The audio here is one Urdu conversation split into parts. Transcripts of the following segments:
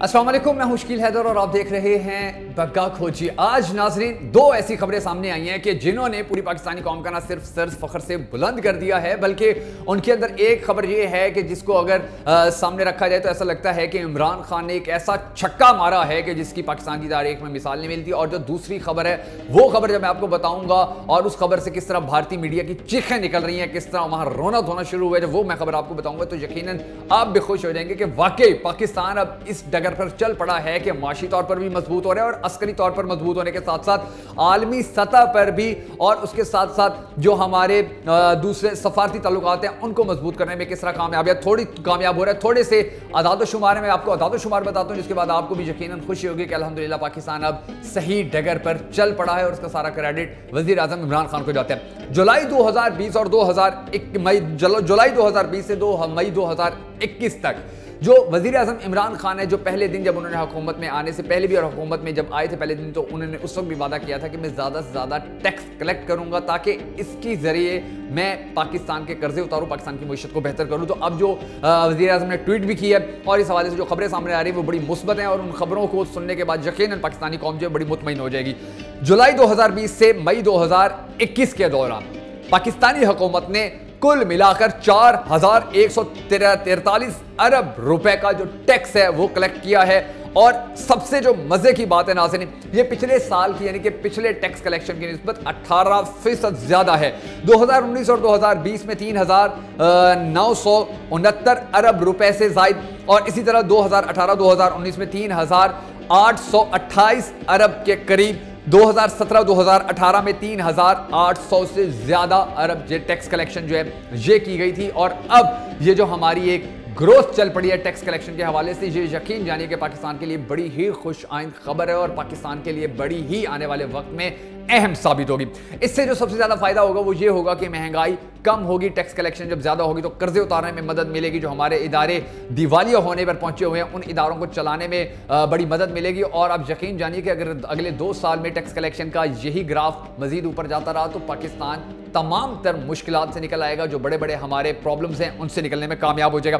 السلام علیکم، میں ہوں شکیل حیدر اور آپ دیکھ رہے ہیں بگا کھوجی۔ آج ناظرین، دو ایسی خبریں سامنے آئی ہیں کہ جنہوں نے پوری پاکستانی قوم کا نہ صرف سرز فخر سے بلند کر دیا ہے، بلکہ ان کے اندر ایک خبر یہ ہے کہ جس کو اگر سامنے رکھا جائے تو ایسا لگتا ہے کہ عمران خان نے ایک ایسا چھکا مارا ہے کہ جس کی پاکستان کی تاریخ میں مثال نہیں ملتی۔ اور جو دوسری خبر ہے، وہ خبر جب میں آپ کو بتاؤں گا اور اس خبر سے کس طرح بھارتی میڈیا کی چیخیں نکل رہی ہیں، کس طرح وہاں رونا دھونا شروع ہوا ہے، جب وہ میں خبر آپ کو بتاؤں گا تو یقیناً آپ بھی خوش ہو جائیں گے کہ واقعی پاکستان اب اس ڈگر پر چل پڑا ہے کہ معاشی طور پر بھی مضبوط ہو رہے ہیں اور عسکری طور پر مضبوط ہونے کے ساتھ ساتھ عالمی سطح پر بھی اور اس کے ساتھ ساتھ جو ہمارے دوسرے سفارتی تعلقات ہیں، ان کو مضبوط کرنے میں کس طرح کامیاب ہے؟ تھوڑی کامیاب ہو رہا ہے، تھوڑے سے عداد و شمار میں آپ کو عداد و شمار بتاتا ہوں، جس کے بعد آپ کو بھی یقیناً خوشی ہوگی کہ الحمدللہ پاکستان اب صحیح ڈگر پر چل پڑا ہے اور اس کا سارا کریڈٹ وزیر اعظم عمران خان کو جاتا ہے۔ جولائی دو ہزار بیس اور دو ہزار مئی جولائی دو ہزار بیس سے دو مئی دو ہزار اکیس تک جو وزیر اعظم عمران خان ہے، جو پہلے دن جب انہوں نے حکومت میں آنے سے پہلے بھی اور حکومت میں جب آئے تھے پہلے دن، تو انہوں نے اس وقت بھی وعدہ کیا تھا کہ میں زیادہ سے زیادہ ٹیکس کلیکٹ کروں گا تاکہ اس کی ذریعے میں پاکستان کے قرضے اتاروں، پاکستان کی معیشت کو بہتر کروں۔ تو اب جو وزیر اعظم نے ٹویٹ بھی کی ہے اور اس حوالے سے جو خبریں سامنے آ رہی ہیں، وہ بڑی مثبت ہیں اور ان خبروں کو سننے کے بعد یقیناً پاکستانی قوم جو بڑی مطمئن ہو جائے گی۔ جولائی دو ہزار بیس سے مئی دو ہزار اکیس کے دوران پاکستانی حکومت نے کل ملا کر چار ہزار ایک سو تیرتالیس ارب روپے کا جو ٹیکس ہے وہ کلیکٹ کیا ہے۔ اور سب سے جو مزے کی بات ہے ناظرین، یہ پچھلے سال کی یعنی کہ پچھلے ٹیکس کلیکشن کی نسبت اٹھارہ فیصد زیادہ ہے۔ دو ہزار انیس اور دو ہزار بیس میں تین ہزار نو سو انہتر ارب روپے سے زائد۔ اور اسی طرح دو ہزار اٹھارہ، دو ہزار انیس میں تین ہزار آٹھ سو اٹھائیس ارب کے قریب۔ دو ہزار سترہ، دو ہزار اٹھارہ میں تین ہزار آٹھ سو سے زیادہ ارب ٹیکس کلیکشن جو ہے یہ کی گئی تھی اور اب یہ جو ہماری ایک گروتھ چل پڑی ہے ٹیکس کلیکشن کے حوالے سے۔ یہ یقین جانی کہ پاکستان کے لیے بڑی ہی خوش آئند خبر ہے اور پاکستان کے لیے بڑی ہی آنے والے وقت میں اہم ثابت ہوگی۔ اس سے جو سب سے زیادہ فائدہ ہوگا وہ یہ ہوگا کہ مہنگائی کم ہوگی، ٹیکس کلیکشن جب زیادہ ہوگی تو قرضے اتارنے میں مدد ملے گی، جو ہمارے ادارے دیوالیہ ہونے پر پہنچے ہوئے ہیں، ان اداروں کو چلانے میں بڑی مدد ملے گی۔ اور اب یقین جانیے کہ اگر اگلے دو سال میں ٹیکس کلیکشن کا یہی گراف مزید اوپر جاتا رہا تو پاکستان تمام تر مشکلات سے نکل آئے گا، جو بڑے بڑے ہمارے پرابلمز ہیں، ان سے نکلنے میں کامیاب ہو جائے گا۔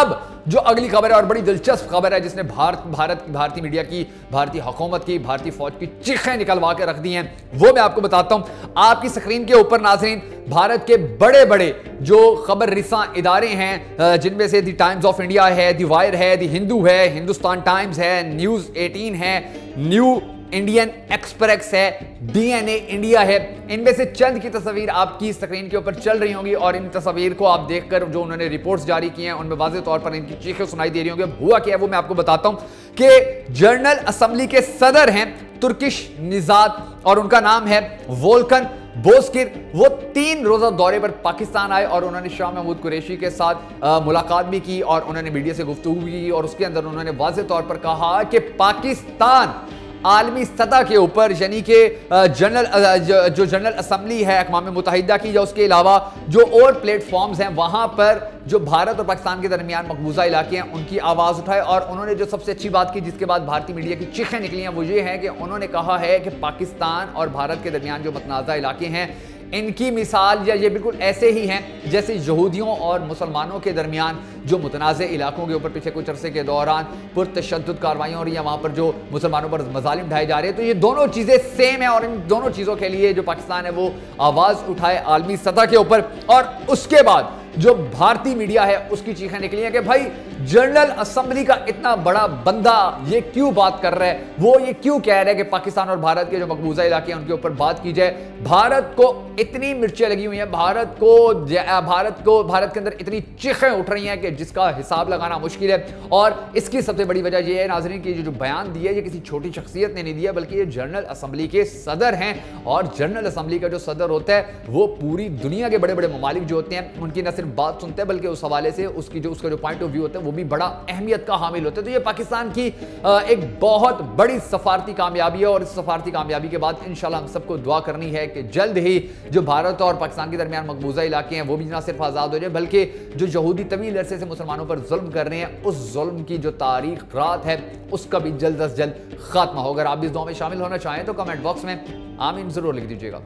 اب جو اگلی خبر ہے اور بڑی دلچسپ خبر ہے، جس نے بھارت بھارت بھارتی میڈیا کی، بھارتی حکومت کی، بھارتی فوج کی چیخیں نکلوا کے رکھ دی ہیں۔ وہ میں آپ کو بتاتا ہوں۔ آپ کی سکرین کے اوپر ناظرین، بھارت کے بڑے بڑے جو خبر رساں ادارے ہیں جن میں سے دی ٹائمز آف انڈیا ہے، دی وائر ہے، دی ہندو ہے، ہندوستان ٹائمز ہے، نیوز ایٹین ہے، نیو انڈین ایکسپریکس ہے ڈی این اے انڈیا ہے، ان میں سے چند کی تصویر آپ کی سکرین کے اوپر چل رہی ہوں گی اور ان تصویر کو آپ دیکھ کر جو انہوں نے ریپورٹس جاری کی ہیں، ان میں واضح طور پر ان کی چیخیں سنائی دے رہی ہوں گے ہوا کیا ہے وہ میں آپ کو بتاتا ہوں کہ جرنل اسمبلی کے صدر ہیں ترکش نزاد اور ان کا نام ہے وولکن بوسکر وہ تین روزہ دورے پر پاکستان آئے اور انہوں نے شاہ محمود قریشی کے ساتھ ملاقات بھی کی اور انہوں نے میڈیا سے گفتگو بھی کی اور اس کے اندر انہوں نے واضح طور پر کہا کہ پاکستان عالمی سطح کے اوپر یعنی کہ جنرل جو جنرل اسمبلی ہے، اقوام متحدہ کی یا اس کے علاوہ جو اور پلیٹ فارمز ہیں، وہاں پر جو بھارت اور پاکستان کے درمیان مقبوضہ علاقے ہیں، ان کی آواز اٹھائے اور انہوں نے جو سب سے اچھی بات کی، جس کے بعد بھارتی میڈیا کی چیخیں نکلی ہیں، وہ یہ ہے کہ انہوں نے کہا ہے کہ پاکستان اور بھارت کے درمیان جو متنازع علاقے ہیں ان کی مثال یا یہ بالکل ایسے ہی ہیں جیسے یہودیوں اور مسلمانوں کے درمیان جو متنازع علاقوں کے اوپر پیچھے کچھ عرصے کے دوران پرتشدد کاروائیاں ہو رہی ہیں، وہاں پر جو مسلمانوں پر مظالم ڈھائے جا رہے ہیں۔ تو یہ دونوں چیزیں سیم ہیں اور ان دونوں چیزوں کے لیے جو پاکستان ہے وہ آواز اٹھائے عالمی سطح کے اوپر اور اس کے بعد جو بھارتی میڈیا ہے، اس کی چیخیں نکلی ہیں کہ بھائی، جنرل اسمبلی کا اتنا بڑا بندہ یہ کیوں بات کر رہا ہے وہ یہ کیوں کہہ رہا ہے کہ پاکستان اور بھارت کے جو مقبوضہ علاقے ہیں، ان کے اوپر بات کی جائے؟ بھارت کو اتنی مرچیں لگی ہوئی ہیں، بھارت کو بھارت کو، بھارت کے اندر اتنی چیخیں اٹھ رہی ہیں کہ جس کا حساب لگانا مشکل ہے۔ اور اس کی سب سے بڑی وجہ یہ ہے ناظرین کی جو بیان دیا یہ کسی چھوٹی شخصیت نے نہیں دیا، بلکہ یہ جنرل اسمبلی کے صدر ہیں۔ اور جنرل اسمبلی کا جو صدر ہوتا ہے، وہ پوری دنیا کے بڑے بڑے ممالک جو ہوتے ہیں، ان کی نہ صرف صرف بات سنتے ہیں، بلکہ اس حوالے سے اس کی جو اس کا جو پوائنٹ آف ویو ہوتا ہے، وہ بھی بڑا اہمیت کا حامل ہوتا ہے۔ تو یہ پاکستان کی ایک بہت بڑی سفارتی کامیابی ہے اور اس سفارتی کامیابی کے بعد انشاءاللہ ہم سب کو دعا کرنی ہے کہ جلد ہی جو بھارت اور پاکستان کے درمیان مقبوضہ علاقے ہیں، وہ بھی نہ صرف آزاد ہو جائے، بلکہ جو یہودی طویل عرصے سے مسلمانوں پر ظلم کر رہے ہیں، اس ظلم کی جو تاریخ رات ہے، اس کا بھی جلد از جلد خاتمہ ہو اگر آپ بھی اس دعا میں شامل ہونا چاہیں تو کمنٹ باکس میں، آمین۔ ضرور لکھ دیجیے گا۔